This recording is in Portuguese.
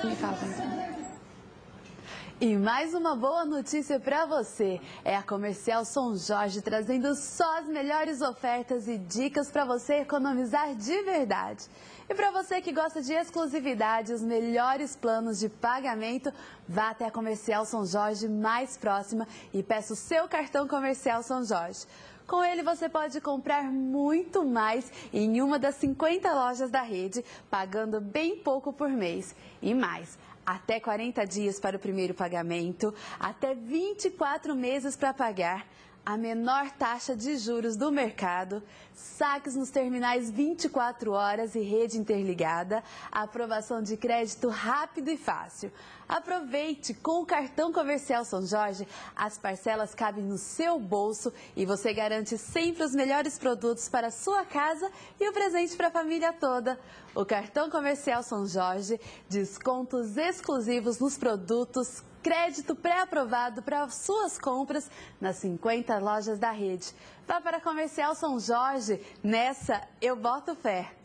Fala, e mais uma boa notícia para você. É a Comercial São Jorge trazendo só as melhores ofertas e dicas para você economizar de verdade. E para você que gosta de exclusividade, os melhores planos de pagamento, vá até a Comercial São Jorge mais próxima e peça o seu cartão Comercial São Jorge. Com ele você pode comprar muito mais em uma das 50 lojas da rede, pagando bem pouco por mês. E mais, até 40 dias para o primeiro pagamento, até 24 meses para pagar a menor taxa de juros do mercado, saques nos terminais 24 horas e rede interligada, aprovação de crédito rápido e fácil. Aproveite com o cartão comercial São Jorge, as parcelas cabem no seu bolso e você garante sempre os melhores produtos para a sua casa e o presente para a família toda. O cartão comercial São Jorge, descontos exclusivos nos produtos crédito pré-aprovado para suas compras nas 50 lojas da rede. Vá para a Comercial São Jorge, nessa eu boto fé.